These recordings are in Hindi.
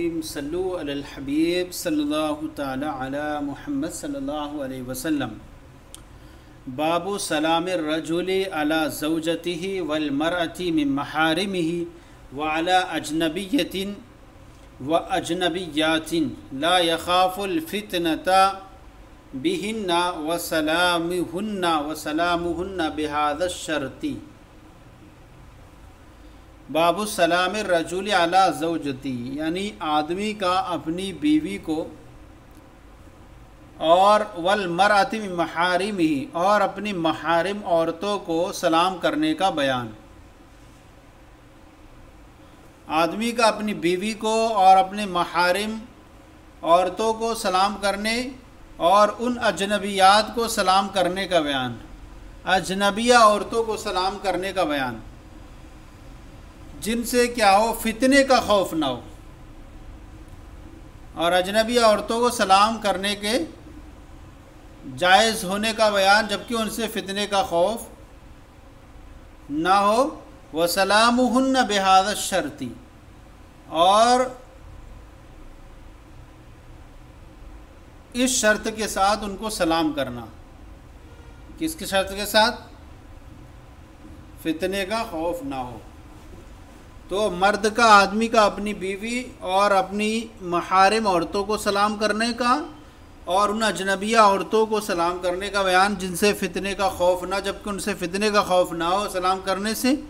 रहीम सल्लु अलल हबीब सल्लल्लाहु ताला अला मुहम्मद सल्लल्लाहु बाबू सलाम रजुल अला ज़ौजतिही वल मरअति मिन महारिमिही व अला अजनबियतिन व अजनबियातिन। ला यखाफुल फितनता बिहिन्ना व सलामुहुन्ना व सलामुहुन्ना बिहाद शर्ती। बाबू सलाम रजूल अला जौजती, यानी आदमी का अपनी बीवी को, और वल मरातिम महारिम ही और अपनी महारिम औरतों को सलाम करने का बयान। आदमी का अपनी बीवी को और अपने महारिम औरतों को सलाम करने, और उन अजनबियात को सलाम करने का बयान। अजनबिया औरतों को सलाम करने का बयान। जिनसे क्या हो, फितने का खौफ ना हो। और अजनबी औरतों को सलाम करने के जायज़ होने का बयान, जबकि उनसे फितने का खौफ ना हो। व सलामुहन बेहादत शर्ती। और इस शर्त के साथ उनको सलाम करना। किसकी शर्त के साथ? फितने का खौफ ना हो। तो मर्द का आदमी का अपनी बीवी और अपनी महारम औरतों को सलाम करने का और उन अजनबिया औरतों को सलाम करने का बयान, जिनसे फितने का खौफ ना, जबकि उनसे फितने का खौफ ना हो, सलाम करने से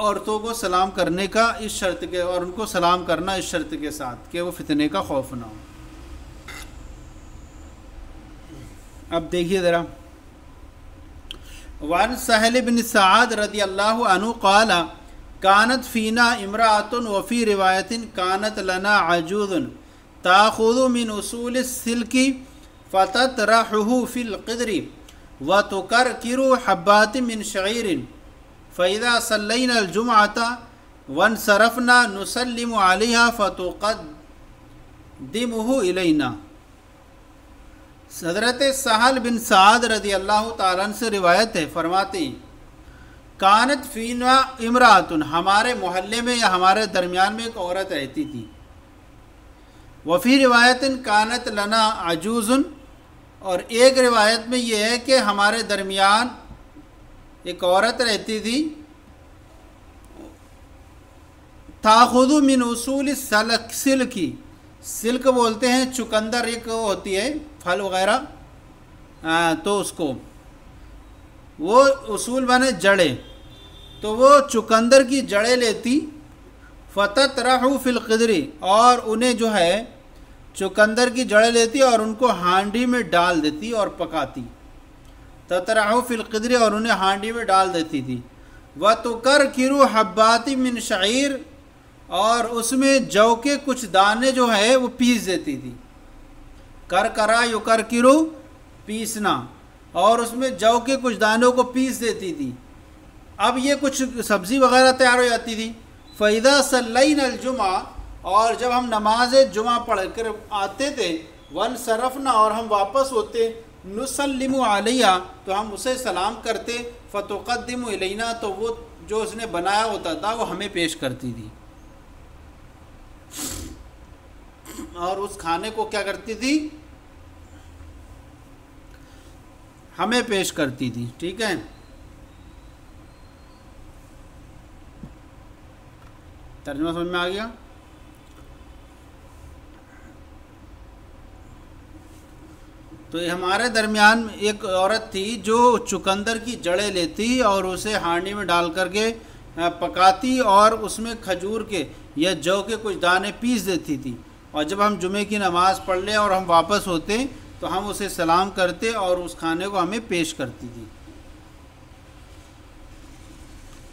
औरतों को सलाम करने का इस शर्त के और उनको सलाम करना इस शर्त के साथ कि वो फितने का खौफ ना हो। अब देखिए ज़रा वन सहल बिन साद रदी अल्लाह अनु काला कानत फ़ीना इमरातन वफ़ी रिवायतिन कानत लना अजूदन ताखुद मिन उसूल सिल्की फ़तत रहू फ़िल क़दरी व तुकर किरु हब्बात मिन शरीर फ़ैदा सल्लैन अलजुमाता वन सरफना हज़रत सहल बिन साद रदी अल्लाह तालन से रिवायत है, फरमाती, कानत फ़ीना इमरातन, हमारे मोहल्ले में या हमारे दरमियान में एक औरत रहती थी। वफ़ी रिवायत कानत लना अजूज़न, और एक रिवायत में ये है कि हमारे दरमियान एक औरत रहती थी ताखुद मिन उसूल सलक सिल की। सिल्क बोलते हैं, चुकंदर एक होती है फल वगैरह तो उसको। वो उसूल बने जड़े। तो वो चुकंदर की जड़ें लेती फ़तत रहू फ़िलक़दरी और उन्हें जो है, चुकंदर की जड़ें लेती और उनको हांडी में डाल देती और पकाती। ततराह फ़िलक़दरी और उन्हें हांडी में डाल देती थी। व तो कर किरु हब्बाती मिन शहीर, और उसमें जौ के कुछ दाने जो है, वो पीस देती थी। कर करा, यु कर किरु, पीसना। और उसमें जौ के कुछ दानों को पीस देती थी। अब ये कुछ सब्ज़ी वगैरह तैयार हो जाती थी। फ़ैदा सल्लैन जुमा, और जब हम नमाज़ जुमा पढ़ कर आते थे, वन सरफना, और हम वापस होते नुसलिम आलिया तो हम उसे सलाम करते फ़तुक़दम इलैना तो वो जो उसने बनाया होता था, वो हमें पेश करती थी। और उस खाने को क्या करती थी? हमें पेश करती थी, ठीक है? तर्जमा समझ में आ गया? तो हमारे दरमियान एक औरत थी जो चुकंदर की जड़ें लेती और उसे हांडी में डाल करके पकाती और उसमें खजूर के या जौ के कुछ दाने पीस देती थी। और जब हम जुमे की नमाज़ पढ़ लें और हम वापस होते तो हम उसे सलाम करते और उस खाने को हमें पेश करती थी।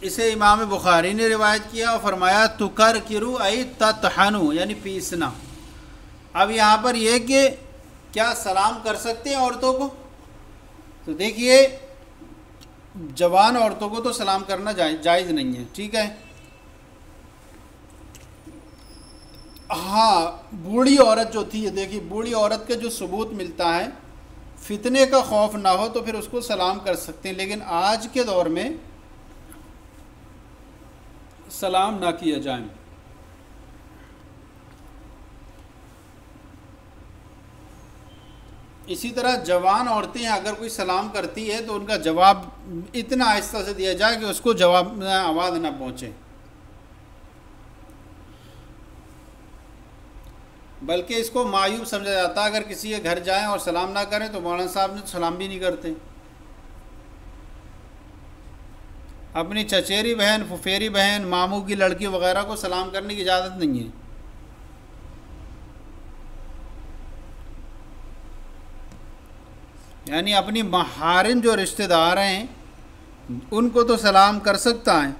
इसे इमाम बुखारी ने रिवायत किया और फरमाया तुकर किरु आई तहनु यानी पीसना। अब यहाँ पर यह कि क्या सलाम कर सकते हैं औरतों को? तो देखिए, जवान औरतों को तो सलाम करना जायज़ नहीं है, ठीक है? हाँ बूढ़ी औरत जो थी देखिए, बूढ़ी औरत के जो सबूत मिलता है, फितने का खौफ ना हो तो फिर उसको सलाम कर सकते हैं, लेकिन आज के दौर में सलाम ना किए जाए। इसी तरह जवान औरतें अगर कोई सलाम करती है तो उनका जवाब इतना आहिस्ता से दिया जाए कि उसको जवाब, आवाज़ ना पहुँचे। बल्कि इसको मायूब समझा जाता है। अगर किसी के घर जाएँ और सलाम ना करें तो मौलाना साहब ने सलाम भी नहीं करते। अपनी चचेरी बहन, फुफेरी बहन, मामू की लड़की वगैरह को सलाम करने की इजाज़त नहीं है। यानी अपनी महारिम जो रिश्तेदार हैं, उनको तो सलाम कर सकता है,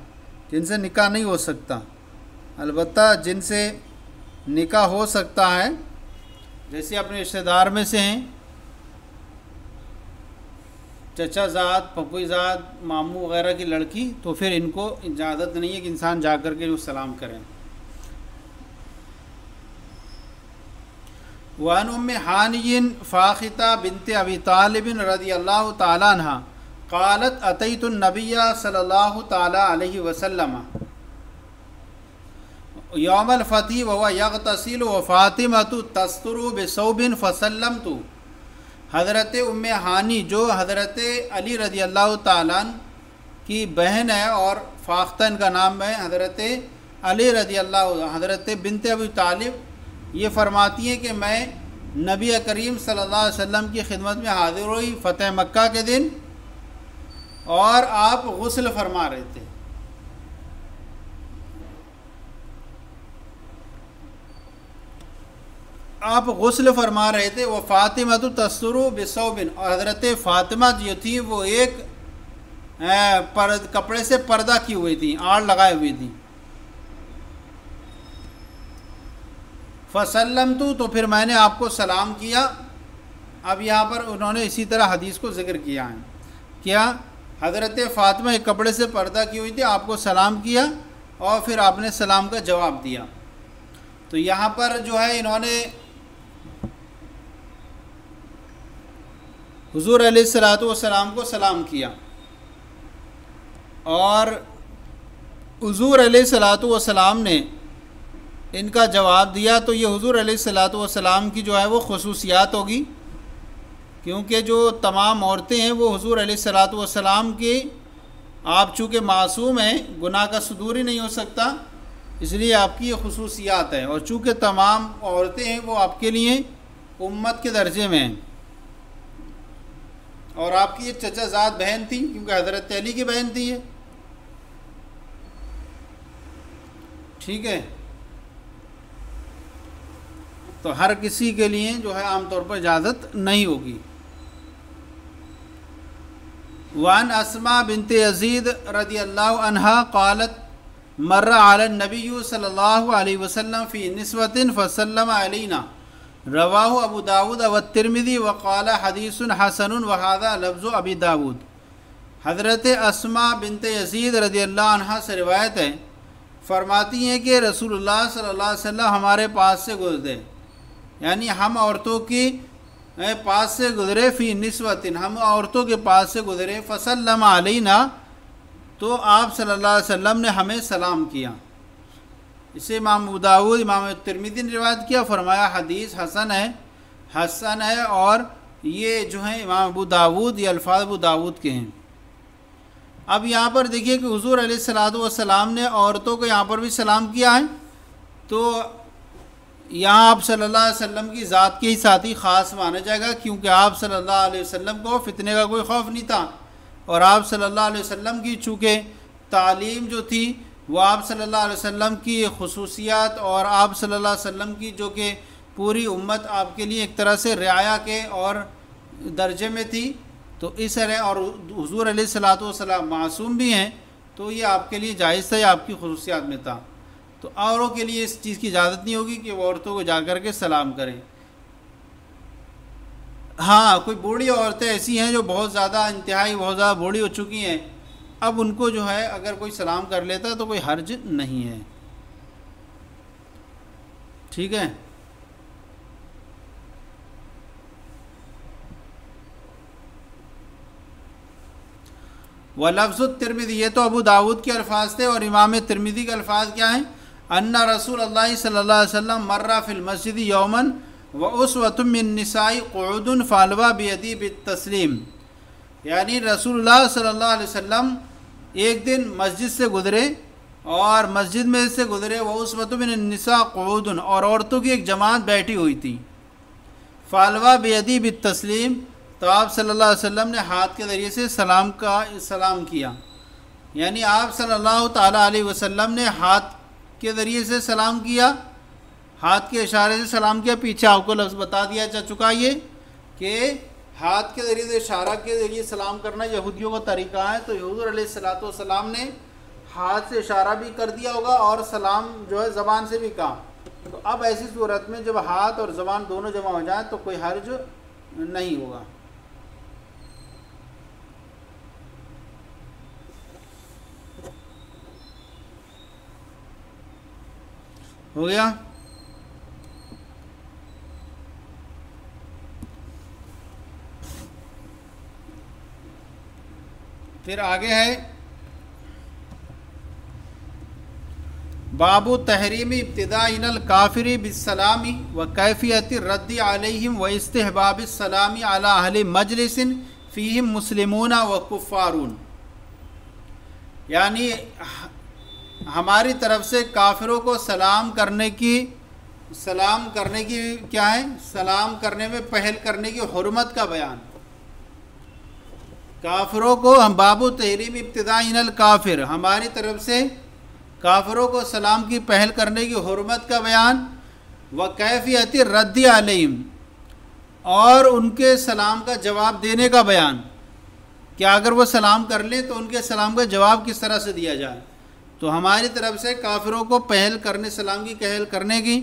जिनसे निकाह नहीं हो सकता। अलबत् जिनसे निकाह हो सकता है। जैसे अपने रिश्तेदार में से हैं। चचा ज़ात, पप्पू ज़ात, मामू वगैरह की लड़की तो फिर इनको इजाज़त नहीं है कि इंसान जा कर के वो सलाम करें। वन उम हानिन फ़ाख़िता बिनत अबी तालिबिन रदी अल्लाह तहा क़ालत अतईतुलनबिया सल्लल्लाहु ताला अलैहि वसल्लम। यौमल फ़ती व यगतसिल व फ़ातिमत तस्तरु बेसौबिन फ़सलम तो हज़रत उम हानी, जो हज़रत अली रदी अल्लाह तन की बहन है और फ़ाख्तन का नाम है, हज़रत अली रदी अल्लाह हज़रत बिनत अबी तालिब, ये फरमाती हैं कि मैं नबी करीम सल्लल्लाहु अलैहि वसल्लम की खिदमत में हाजिर हुई फ़तेह मक्का के दिन और आप गसल फरमा रहे थे। आप गसल फरमा रहे थे, वो फ़ातिमा तो तस्रु बिसौबिन और हज़रत फ़ातिमा जो थी, वो एक पर, कपड़े से पर्दा की हुई थी, आड़ लगाए हुई थी। फसलम तो तो फिर मैंने आपको सलाम किया। अब यहाँ पर उन्होंने इसी तरह हदीस को ज़िक्र किया है। क्या? हज़रत फ़ातिमा एक कपड़े से पर्दा की हुई थी, आपको सलाम किया, और फिर आपने सलाम का जवाब दिया। तो यहाँ पर जो है, इन्होंने हुजूर सलाम को सलाम किया। और हजूर सलाम ने इनका जवाब दिया तो ये हुजूर सलाम की जो है वो खसूसियात होगी, क्योंकि जो तमाम औरतें हैं वो हुजूर सलाम की आप चूँकि मासूम हैं, गुनाह का सदूर ही नहीं हो सकता, इसलिए आपकी ये खसूसियात है। और चूँकि तमाम औरतें हैं वो आपके लिए उम्मत के दर्जे में हैं। और आपकी एक चचा ज़ात बहन थी, क्योंकि हज़रत अली की बहन थी ये। ठीक है? तो हर किसी के लिए जो है आमतौर पर इजाज़त नहीं होगी। वन असमा बिनत यजीद रदी अल्लाह क़ालत, मर्र आल नबी सल्लल्लाहु अलैहि वसल्लम फ़ी नस्वतिन फ़सल्लम अलैना। रवाह अबू दाऊद अब तिरमिदी वक़ाल हदीस हसन वहादा लफ्ज़ अबी दाऊद। हज़रत असमा बिनत यजीद रदी अल्लाह से रिवायत है, फरमाती हैं कि रसूलुल्लाह सल्लल्लाहु अलैहि वसल्लम हमारे पास से गुजरे। यानी हम औरतों की पास से गुजरे फ़ी नस्वतिन, हम औरतों के पास से गुजरे। फसलम अलैना तो आप सल्लल्लाहु अलैहि वसल्लम ने हमें सलाम किया। इसे इमाम उदाऊद इमाम तिरमिदी ने रिवायत किया, फरमाया, हदीस हसन है हसन है और ये जो है इमाम अबू दाऊद, ये अल्फाज अबू दाऊद के हैं। अब यहाँ पर देखिए कि हुजूर सलाम ने औरतों को यहाँ पर भी सलाम किया है। तो यहाँ आप सल्लल्लाहु अलैहि वसल्लम की ज़ात के ही साथ ही ख़ास माना जाएगा, क्योंकि आप सल्लल्लाहु अलैहि वसल्लम को फितने का कोई खौफ नहीं था। और आप सल्लल्लाहु अलैहि वसल्लम की चूँकि तालीम जो थी वो आप सल्लल्लाहु अलैहि वसल्लम की खसूसियात और आप सल्लल्लाहु अलैहि वसल्लम की जो कि पूरी उम्मत आपके लिए एक तरह से रियाया के और दर्जे में थी तो इस और हजूर सलाम मासूम भी हैं तो ये आपके लिए जायज़ था, या आपकी खसूसियात में था। तो औरों के लिए इस चीज़ की इजाज़त नहीं होगी कि वो औरतों को जा कर के सलाम करें। हाँ कोई बूढ़ी औरतें ऐसी हैं जो बहुत ज़्यादा इंतहाई, बहुत ज़्यादा बूढ़ी हो चुकी हैं अब उनको जो है, अगर कोई सलाम कर लेता तो कोई हर्ज नहीं है। ठीक है? व लफ्ज़ तिरमिदी ये तो अबू दाऊद के अल्फाज थे और इमाम तिरमिदी के अल्फाज क्या हैं? अन्ना रसूल अल्लाह सल्लल्लाहु अलैहि वसल्लम मर्रा फिल मस्जिद यौमन व उस वतमिनसाई क़ुदन फ़ालवा बेदी तस्लीम। यानी रसूलुल्लाह सल्लल्लाहु अलैहि वसल्लम एक दिन मस्जिद से गुज़रे और मस्जिद में से गुज़रे, वह उस वतमिनसा क़ुदन और औरतों की एक जमात बैठी हुई थी। फ़ालवा बेदी तस्लीम तो आप सल्लल्लाहु अलैहि वसल्लम ने हाथ के ज़रिए से सलाम का, सलाम किया। यानी आप सल्लल्लाहु अलैहि वसल्लम ने हाथ के ज़रिए से सलाम किया, हाथ के इशारे से सलाम किया, पीछे आपको लफ्ज़ बता दिया जा चुका ये कि हाथ के ज़रिए से इशारा के ज़रिए सलाम करना यहूदियों का तरीका है। तो यहूद सलाम ने हाथ से इशारा भी कर दिया होगा और सलाम जो है ज़बान से भी कहा। तो अब ऐसी सूरत में जब हाथ और ज़बान दोनों जमा हो जाए तो कोई हर्ज नहीं होगा। हो गया? फिर आगे है। बाबू तहरीम इब्तदाइनल काफिरी बिसलामी व कैफियत रद्द अलहम व इस्तबाब सलामी अला मजलिसिन फ़ीम मुस्लिमूना व कुफ़ारून यानी हमारी तरफ़ से काफिरों को सलाम करने की, सलाम करने की क्या है? सलाम करने में पहल करने की हरमत का बयान। काफिरों को हम बाबू तहरीम इब्तदाइनल काफिर, हमारी तरफ़ से काफरों को सलाम की पहल करने की हरमत का बयान, व कैफियत रद्द आलम और उनके सलाम का जवाब देने का बयान। क्या अगर वो सलाम कर लें तो उनके सलाम का जवाब किस तरह से दिया जाए? तो हमारी तरफ़ से काफिरों को पहल करने, सलाम की पहल करने की,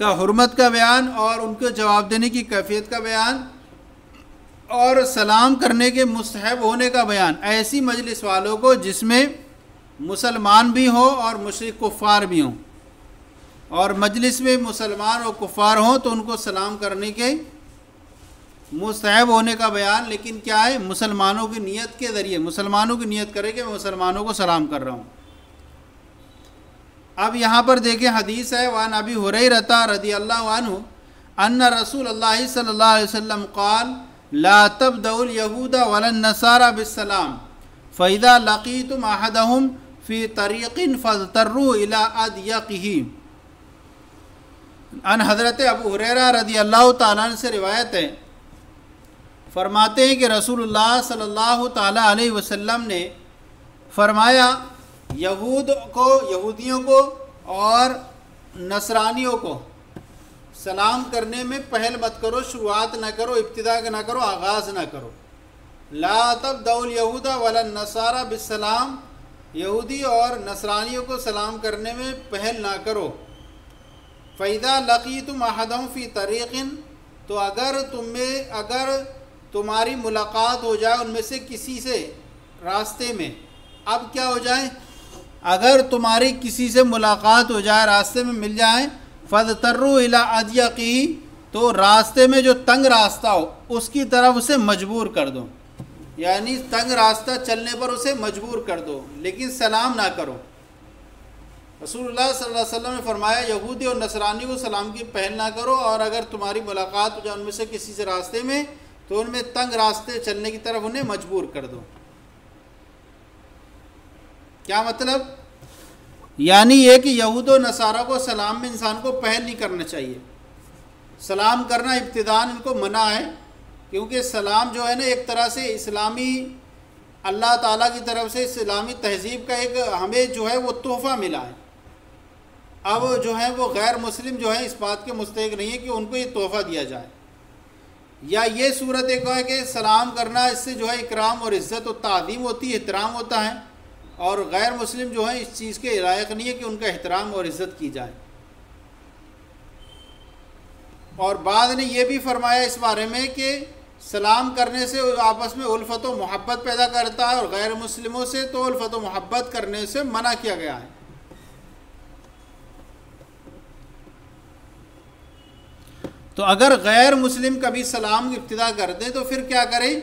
का हरमत का बयान और उनको जवाब देने की कैफियत का बयान और सलाम करने के मुस्तहब होने का बयान। ऐसी मजलिस वालों को जिसमें मुसलमान भी हो और मुशरक कुफ़ार भी हों। और मजलिस में मुसलमान और कुफ़ार हों तो उनको सलाम करने के मुस्तहब होने का बयान। लेकिन क्या है? मुसलमानों की नीयत के ज़रिए। मुसलमानों की नीयत करें कि मैं मुसलमानों को सलाम कर रहा हूँ। अब यहाँ पर देखें, हदीस है, वान अभी हो रही रहता रदी अल्लाह अन्ना रसूल अल्लाह अलैहि वसल्लम क़ाल ला तबदउल यहूदा वलन नसारा बिस्सलाम फ़ैदा लकीतुम अहदहुम फ़ी तरीक़िन फ़तर्रू इला अन हज़रत अबू हुरैरा रदी अल्लाह ताला से रिवायत है फरमाते हैं कि रसूलुल्लाह सल्लल्लाहु अलैहि वसल्लम ने फरमाया यहूद को यहूदियों को और नसरानियों को सलाम करने में पहल मत करो, शुरुआत ना करो, इब्तदा ना करो, आगाज़ ना करो। ला तब दौल यहूदा वाला नसारा बिसलाम यहूदी और नसरानियों को सलाम करने में पहल ना करो। फ़ैदा लकी तुम अहदम फ़ी तरीक़िन तो अगर तुम्हें, अगर तुम्हारी मुलाकात हो जाए उनमें से किसी से रास्ते में, अब क्या हो जाए? अगर तुम्हारी किसी से मुलाकात हो जाए रास्ते में मिल जाए फ़द तर्रू अदिया की तो रास्ते में जो तंग रास्ता हो, उसकी तरफ़ उसे मजबूर कर दो। यानी तंग रास्ता चलने पर उसे मजबूर कर दो, लेकिन सलाम ना करो। रसूलुल्लाह सल्लल्लाहु ने फरमाया, यहूदी और नसरानी को सलाम की पहल ना करो, और अगर तुम्हारी मुलाकात हो जाए उनमें से किसी से रास्ते में तो उनमें तंग रास्ते चलने की तरफ़ उन्हें मजबूर कर दो। क्या मतलब? यानी ये कि यहूद नसारा को सलाम में इंसान को पहल नहीं करना चाहिए। सलाम करना इब्तदान इनको मना है, क्योंकि सलाम जो है ना एक तरह से इस्लामी, अल्लाह ताला की तरफ़ से इस्लामी तहजीब का एक हमें जो है वो तोहफ़ा मिला है। अब जो है वो गैर मुस्लिम जो है इस बात के मुस्तक नहीं है कि उनको ये तोहफ़ा दिया जाए। या ये सूरत एक है कि सलाम करना इससे जो है इकराम और इज़्ज़त और तादीम होती है एहतराम होता है। और गैर मुस्लिम जो है, इस चीज़ के लायक नहीं है कि उनका एहतराम और इज़्ज़त की जाए। और बाद ने यह भी फरमाया इस बारे में कि सलाम करने से आपस में उल्फत मोहब्बत पैदा करता है और गैर मुस्लिमों से तो उल्फत मोहब्बत करने से मना किया गया है। तो अगर गैर मुस्लिम कभी सलाम इब्तदा कर दे तो फिर क्या करें?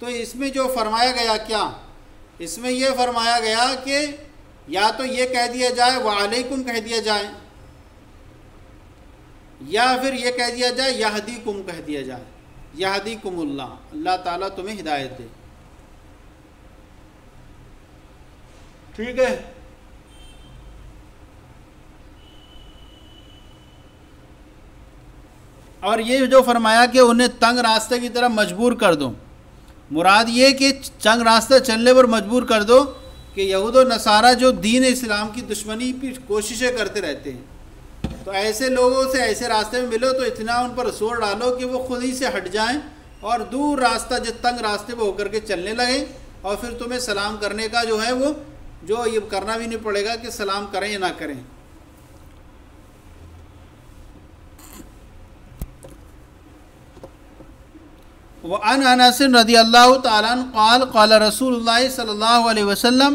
तो इसमें जो फरमाया गया क्या? इसमें यह फरमाया गया कि या तो ये कह दिया जाए, वालेकुम कह दिया जाए, या फिर ये कह दिया जाए यहदी कुम कह दिया जाए। यहदी कुमुल्ला अल्लाह ताला तुम्हें हिदायत दे। ठीक है? और ये जो फरमाया कि उन्हें तंग रास्ते की तरफ़ मजबूर कर दो मुराद ये कि चंग रास्ते चलने पर मजबूर कर दो कि यहूद नसारा जो दीन इस्लाम की दुश्मनी की कोशिशें करते रहते हैं। तो ऐसे लोगों से ऐसे रास्ते में मिलो तो इतना उन पर ज़ोर डालो कि वो खुद ही से हट जाएँ और दूर रास्ता जो तंग रास्ते पर होकर के चलने लगे और फिर तुम्हें सलाम करने का जो है वो, जो ये करना भी नहीं पड़ेगा कि सलाम करें या ना करें। व अन रदी अल्लाह ताल काल रसूल सल्लल्लाहु अलैहि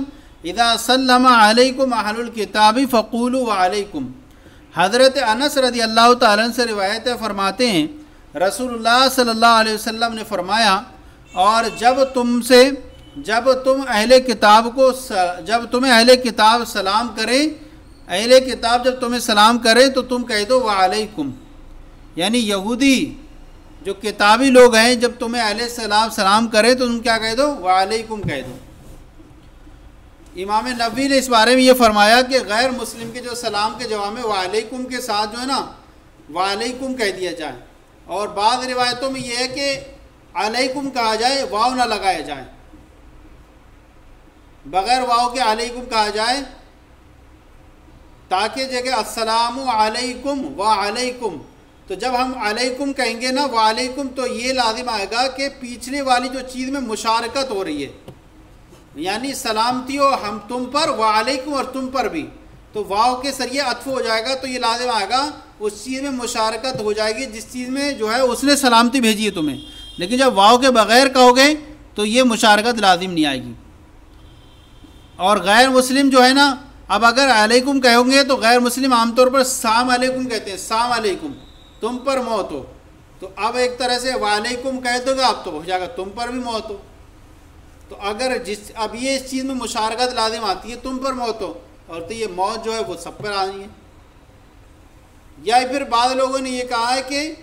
इदा सल्लम अलैकुम अहलुल किताबी फ़कूल वालेकुम हज़रत अनस रदी अल्लाह तालन से रिवायत फरमाते हैं सल्लल्लाहु अलैहि वसल्लम ने फरमाया, और जब तुमसे जब तुम अहले किताब को जब तुम्हें अहले किताब सलाम करें, अहले किताब जब तुम्हें सलाम करें तो तुम कह दो वालेकुम यानी यहूदी जो किताबी लोग हैं, जब तुम्हें अहले सलाम सलाम करें तो तुम क्या कह दो? वालेकुम कह दो। इमाम नबी ने इस बारे में ये फरमाया कि गैर मुस्लिम के जो सलाम के जवाब में वालेकुम के साथ जो है ना, वालेकुम कह दिया जाए। और बाद रिवायतों में यह है कि अलैकुम कहा जाए, वाव ना लगाया जाए। बगैर वाव के अलैकुम कहा जाए, ताकि जगह अस्सलाम अलैकुम व अलैकुम। तो जब हम अलैकुम कहेंगे ना, वालेकुम तो ये लाजिम आएगा कि पिछले वाली जो चीज़ में मुशारकत हो रही है। यानी सलामती हो हम तुम पर, वालेकुम और तुम पर भी। तो वाव के सरिए अतफ हो जाएगा तो ये लाजिम आएगा, उस चीज़ में मुशारकत हो जाएगी, जिस चीज़ में जो है उसने सलामती भेजी है तुम्हें। लेकिन जब वाव के बग़ैर कहोगे तो ये मुशारकत लाजिम नहीं आएगी। और गैर मुस्लिम जो है ना, अब अगर अलैकुम कहोगे तो गैर मुस्लिम आमतौर पर साम अलैकुम कहते हैं, साम अलैकुम। तुम पर मौत हो। तो अब एक तरह से वालेकुम कह दोगे आप तो हो जाएगा, तुम पर भी मौत हो। तो अगर जिस, अब ये इस चीज़ में मुशारकत लाजिम आती है, तुम पर मौत हो, और तो ये मौत जो है वो सब पर आनी है। या फिर बाद लोगों ने ये कहा है कि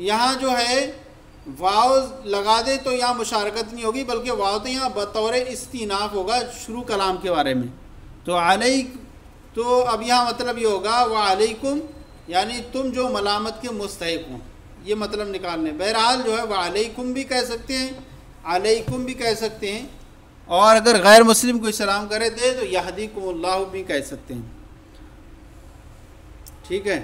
यहाँ जो है वाव लगा दे तो यहाँ मुशारकत नहीं होगी, बल्कि वाव तो यहाँ बतौर इस्तीनाफ होगा शुरू कलाम के बारे में। तो आलई तो अब यहाँ मतलब ये होगा वह अलैकुम यानी तुम जो मलामत के मुस्तक हो, ये मतलब निकालने। बहरहाल जो है वह अलैकुम भी कह सकते हैं, अलैकुम भी कह सकते हैं, और अगर गैर मुस्लिम को सलाम करे दे तो यहदी कुल्लाह भी कह सकते हैं। ठीक है?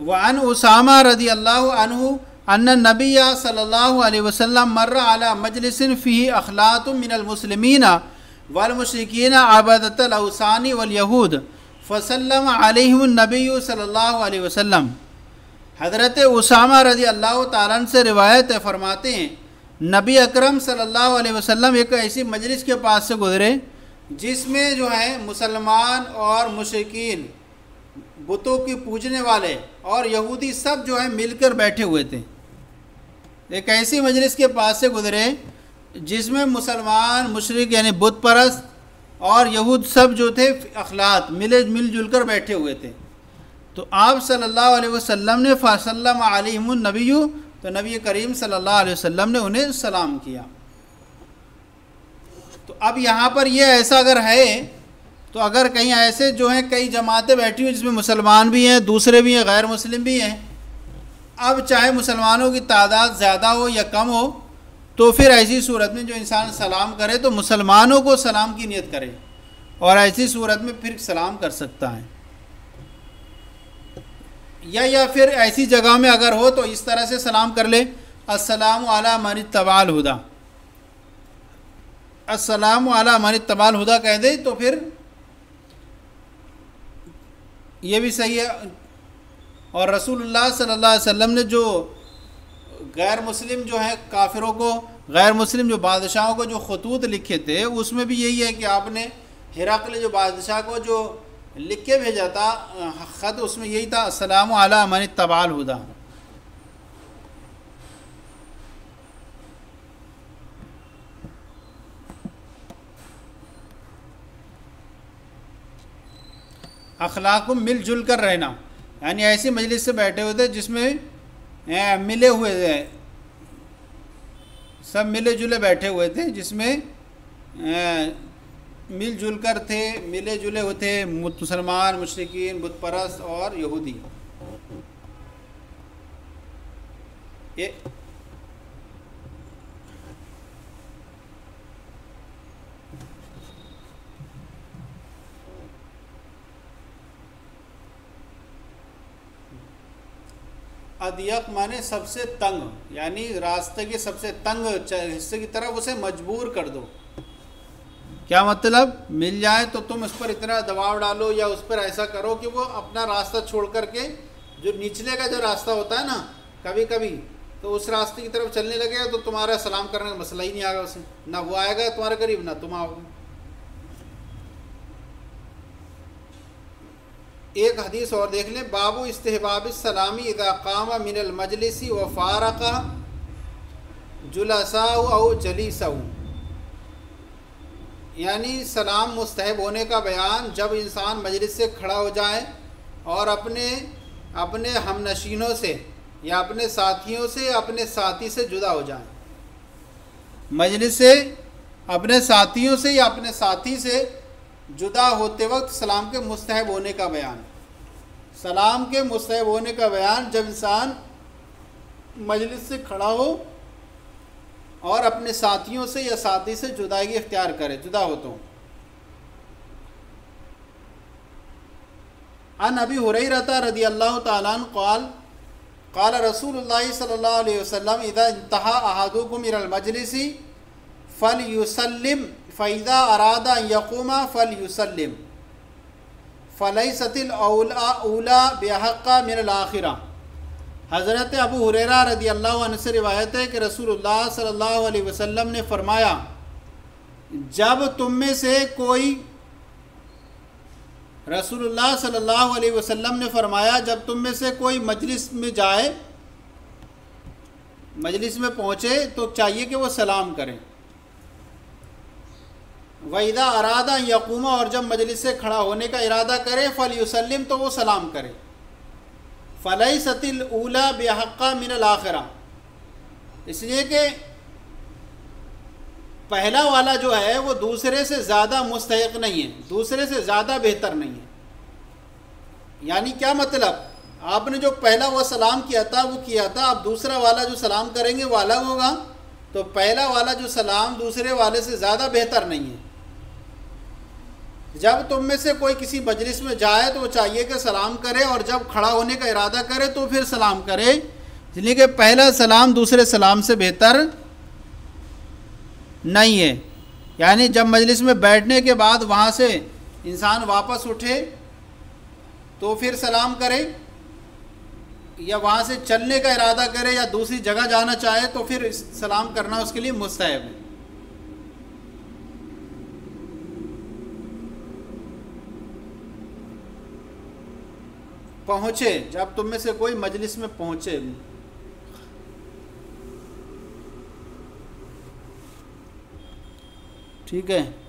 वन उसामा रदी अल्लाह अनहु अन्न नबी सल्लल्लाहु अलैहि वसल्लम मर्र अला मजलिसिन फ़ी अखलात मिनलमसलमिन वलमशरकिन आबदतलसानी वलयहूद फ़सलम अलनबी सल्लल्लाहु अलैहि हज़रत उसामा रज़ी अल्लाह तालन से रिवायत फरमाते हैं नबी अकरम अलैहि वसल्लम एक ऐसी मजलिस के पास से गुज़रे जिसमें जो है मुसलमान और मुशकिन बुतों की पूजने वाले और यहूदी सब जो है मिलकर बैठे हुए थे एक ऐसी मजलिस के पास से गुजरे, जिसमें मुसलमान, मुशरक यानी बुत परस्त और यहूद सब जो थे, अखलात, मिले मिलजुल कर बैठे हुए थे। तो आप सल्लल्लाहु अलैहि वसल्लम ने, फ़ासल्लम नबी तो नबी करीम सल्लल्लाहु अलैहि वसल्लम ने उन्हें सलाम किया। तो अब यहाँ पर यह ऐसा अगर है तो अगर कहीं ऐसे जो हैं, कई जमातें बैठी हुई जिसमें मुसलमान भी हैं, दूसरे भी हैं, गैर मुस्लिम भी हैं अब चाहे मुसलमानों की तादाद ज़्यादा हो या कम हो तो फिर ऐसी सूरत में जो इंसान सलाम करे तो मुसलमानों को सलाम की नीयत करे और ऐसी सूरत में फिर सलाम कर सकता है। या या फिर ऐसी जगह में अगर हो तो इस तरह से सलाम कर ले, अस्सलाम वाला मन तबाल हुदा। अस्सलाम वाला मन तबाल हुदा कह दे तो फिर ये भी सही है और रसूलुल्लाह सल्लल्लाहु अलैहि वसल्लम ने जो गैर मुस्लिम जो है, काफिरों को, गैर मुस्लिम जो बादशाहों को जो खतूत लिखे थे, उसमें भी यही है कि आपने हिराकल जो बादशाह को जो लिख के भेजा था, ख़त उसमें यही था असलम आला मन तबाल हुदा। अखलाक मिलजुल कर रहना। यानी ऐसी मजलिस से बैठे हुए थे जिसमें मिले हुए थे। सब मिले जुले बैठे हुए थे जिसमें मिल मिलजुल कर थे मिले जुले हुए थे, मुसलमान, मुशरकिन, बुतपरस्त और यहूदी। ये अदियक माने सबसे तंग, यानी रास्ते के सबसे तंग हिस्से की तरफ़ उसे मजबूर कर दो। क्या मतलब? मिल जाए तो तुम उस पर इतना दबाव डालो या उस पर ऐसा करो कि वो अपना रास्ता छोड़ करके, जो निचले का जो रास्ता होता है ना कभी कभी तो उस रास्ते की तरफ़ चलने लगेगा तो तुम्हारा सलाम करने का मसला ही नहीं आएगा उसे। ना वो आएगा तुम्हारे करीब, ना तुम आओगे। एक हदीस और देख लें, बाबू इस्तेहबाब सलामी इदा कामा मिनल मजलिसी व फ़ारक़ा जुलसाऊ जलीसाऊ यानी सलाम मुस्तहब होने का बयान, जब इंसान मजलिस से खड़ा हो जाए और अपने अपने हमनशीनों से या अपने साथियों से अपने साथी से जुदा हो जाए। मजलिस से, अपने साथियों से या अपने साथी से जुदा होते वक्त सलाम के मुस्तहब होने का बयान। सलाम के मुस्तहब होने का बयान जब इंसान मजलिस से खड़ा हो और अपने साथियों से या साथी से जुदाई इख्तियार करे, जुदा हो। तो अन अभी हो रही रहता रदी अल्लाह तन कौल रसूल सल्लल्लाहु अलैहि वसल्लम इदा इंतहा अहादुकुम फल युसल्लिम फ़ैदा अरादा यकूमा फ़ल सतिल ओला बेहक़ा मिन आखिरा हज़रत अबू हुरेरा रदी अल्लाह से रिवायत है कि रसूलुल्लाह सल्लल्लाहु अलैहि वसल्लम ने फरमाया जब तुम में से कोई रसूलुल्लाह सल्लल्लाहु अलैहि वसल्लम ने फरमाया जब तुम में से कोई मजलिस में जाए मजलिस में पहुँचे तो चाहिए कि वो सलाम करें वैदा अरादा यकूमा और जब मजलिस से खड़ा होने का इरादा करे फल युसलिम तो वो सलाम करे। फ़लई सतिल ऊला बेहक्का मिनल आखिरा। इसलिए कि पहला वाला जो है, वो दूसरे से ज़्यादा मुस्तक नहीं है, दूसरे से ज़्यादा बेहतर नहीं है। यानी क्या मतलब? आपने जो पहला वो सलाम किया था, वो किया था अब दूसरा वाला जो सलाम करेंगे वो अलग होगा तो पहला वाला जो सलाम दूसरे वाले से ज़्यादा बेहतर नहीं है। जब तुम में से कोई किसी मजलिस में जाए तो वो चाहिए कि सलाम करे और जब खड़ा होने का इरादा करे तो फिर सलाम करे। इसलिए कि पहला सलाम दूसरे सलाम से बेहतर नहीं है। यानी जब मजलिस में बैठने के बाद वहाँ से इंसान वापस उठे तो फिर सलाम करे या वहाँ से चलने का इरादा करे या दूसरी जगह जाना चाहे तो फिर सलाम करना उसके लिए मुस्तैब है। पहुँचे जब तुम में से कोई मजलिस में पहुँचे। ठीक है?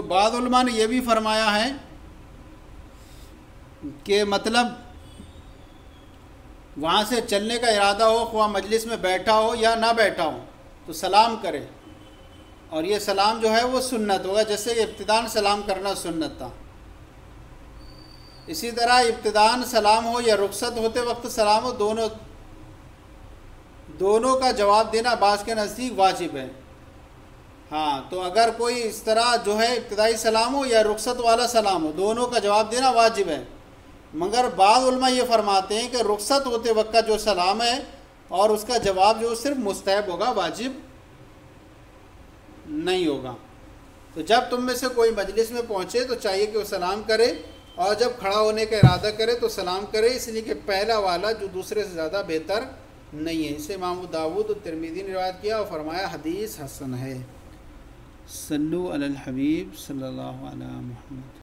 तो बाद ने यह भी फरमाया है कि मतलब वहाँ से चलने का इरादा हो वहाँ मजलिस में बैठा हो या ना बैठा हो तो सलाम करे। और ये सलाम जो है वो सुन्नत होगा, जैसे कि इब्तदान सलाम करना सुन्नत था। इसी तरह इब्तदान सलाम हो या रुखसत होते वक्त सलाम हो, दोनों दोनों का जवाब देना बास के नज़दीक वाजिब है। हाँ तो अगर कोई इस तरह जो है इब्तदाई सलाम हो या रुखसत वाला सलाम हो, दोनों का जवाब देना वाजिब है। मगर बाद ये फरमाते हैं कि रुखसत होते वक्त का जो सलाम है और उसका जवाब जो सिर्फ़ मुस्तैब होगा, वाजिब नहीं होगा। तो जब तुम में से कोई मजलिस में पहुँचे तो चाहिए कि वो सलाम करे और जब खड़ा होने का इरादा करे तो सलाम करे, इसलिए कि पहला वाला जो दूसरे से ज़्यादा बेहतर नहीं है। इसे मामू दाऊद और तिरमीदी ने रवायत किया और फरमाया, हदीस हसन है। सल्लु अलल हबीब सल्लल्लाहु अला मुहम्मद